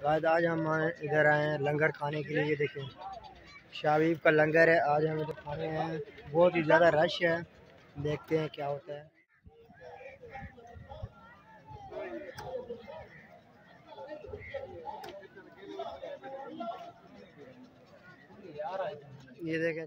आज आज हम इधर आए हैं लंगर खाने के लिए, ये देखें। शाहबीब का लंगर है, आज हम इधर खाने हैं। बहुत ही ज़्यादा रश है। देखते हैं क्या होता है। ये देखें।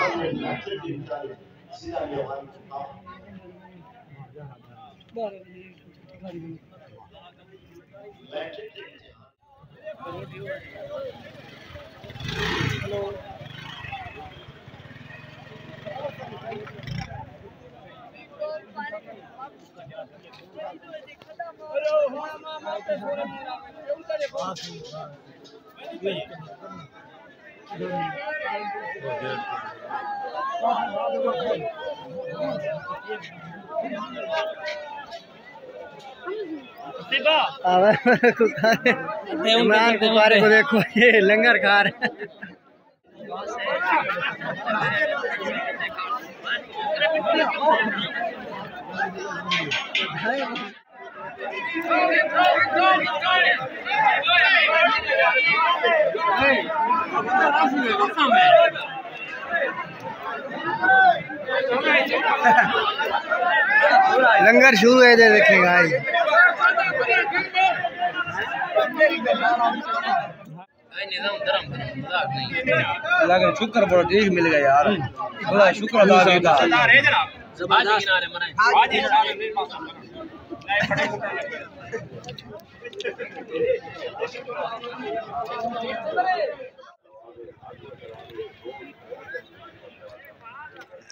चुका हेलो इमरान कुमार को देखो ये लंगर खा रहे लंगर शुरू है देखेगा लेकिन शुक्र बड़ा ठीक मिल गया यार। बड़ा शुक्र ज़बरदस्त।